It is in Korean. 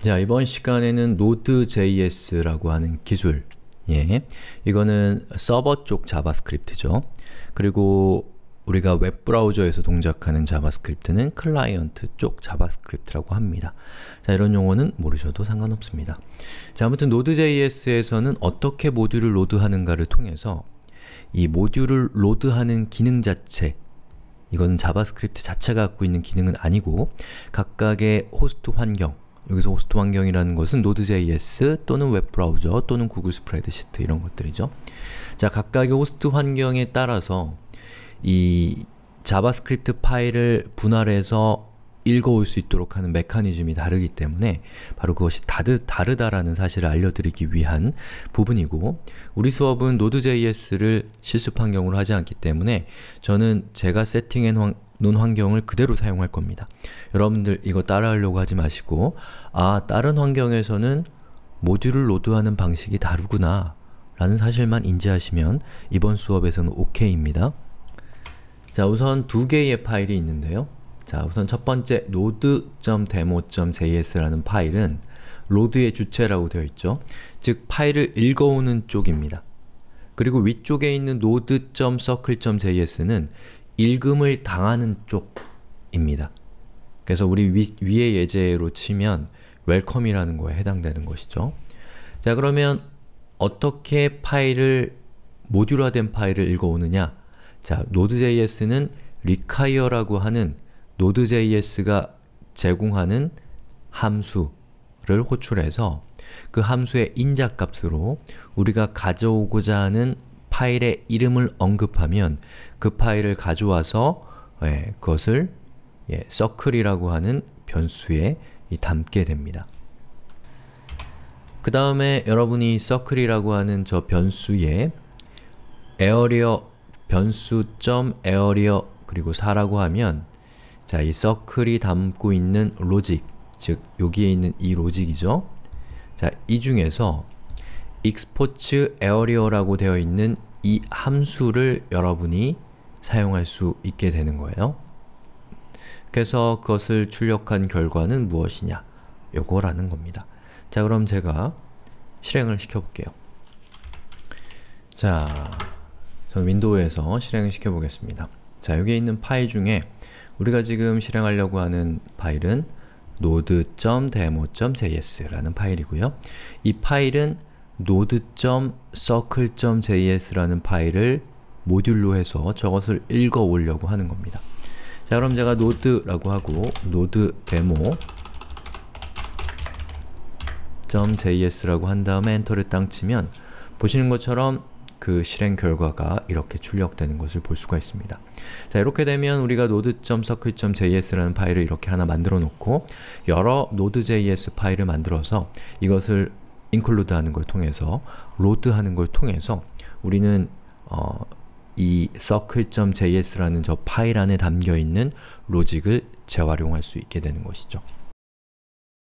자, 이번 시간에는 Node.js라고 하는 기술 예, 이거는 서버 쪽 자바스크립트죠. 그리고 우리가 웹브라우저에서 동작하는 자바스크립트는 클라이언트 쪽 자바스크립트라고 합니다. 자, 이런 용어는 모르셔도 상관없습니다. 자, 아무튼 Node.js에서는 어떻게 모듈을 로드하는가를 통해서 이 모듈을 로드하는 기능 자체 이거는 자바스크립트 자체가 갖고 있는 기능은 아니고 각각의 호스트 환경 여기서 호스트 환경이라는 것은 Node.js 또는 웹브라우저 또는 구글 스프레드시트 이런 것들이죠. 자, 각각의 호스트 환경에 따라서 이 자바스크립트 파일을 분할해서 읽어올 수 있도록 하는 메커니즘이 다르기 때문에 바로 그것이 다르, 다르다라는 사실을 알려드리기 위한 부분이고 우리 수업은 Node.js를 실습 환경으로 하지 않기 때문에 저는 제가 세팅해 놓은 환경을 그대로 사용할 겁니다. 여러분들 이거 따라하려고 하지 마시고 아, 다른 환경에서는 모듈을 로드하는 방식이 다르구나 라는 사실만 인지하시면 이번 수업에서는 OK입니다. 자, 우선 두 개의 파일이 있는데요. 자, 우선 첫 번째 node.demo.js라는 파일은 로드의 주체라고 되어 있죠. 즉, 파일을 읽어오는 쪽입니다. 그리고 위쪽에 있는 node.circle.js는 읽음을 당하는 쪽입니다. 그래서 우리 위, 위의 예제로 치면 웰컴이라는 거에 해당되는 것이죠. 자, 그러면 어떻게 파일을 모듈화된 파일을 읽어오느냐? 자, Node.js는 require라고 하는 Node.js가 제공하는 함수를 호출해서 그 함수의 인자값으로 우리가 가져오고자 하는 파일의 이름을 언급하면 그 파일을 가져와서 예, 그것을 예, circle이라고 하는 변수에 담게 됩니다. 그 다음에 여러분이 circle이라고 하는 저 변수에 area 변수.area 그리고 4라고 하면 자, 이 서클이 담고 있는 로직, 즉 여기에 있는 이 로직이죠. 자, 이 중에서 export area라고 되어 있는 이 함수를 여러분이 사용할 수 있게 되는 거예요. 그래서 그것을 출력한 결과는 무엇이냐? 요거라는 겁니다. 자, 그럼 제가 실행을 시켜볼게요. 자, 전 윈도우에서 실행을 시켜보겠습니다. 자, 여기에 있는 파일 중에 우리가 지금 실행하려고 하는 파일은 node.demo.js라는 파일이고요. 이 파일은 node.circle.js라는 파일을 모듈로 해서 저것을 읽어 오려고 하는 겁니다. 자 그럼 제가 node라고 하고 node demo.js라고 한 다음에 엔터를 땅 치면 보시는 것처럼 그 실행 결과가 이렇게 출력되는 것을 볼 수가 있습니다. 자 이렇게 되면 우리가 node.circle.js라는 파일을 이렇게 하나 만들어 놓고 여러 node.js 파일을 만들어서 이것을 include 하는 걸 통해서 load 하는 걸 통해서 우리는 어, 이 circle.js라는 저 파일 안에 담겨 있는 로직을 재활용할 수 있게 되는 것이죠.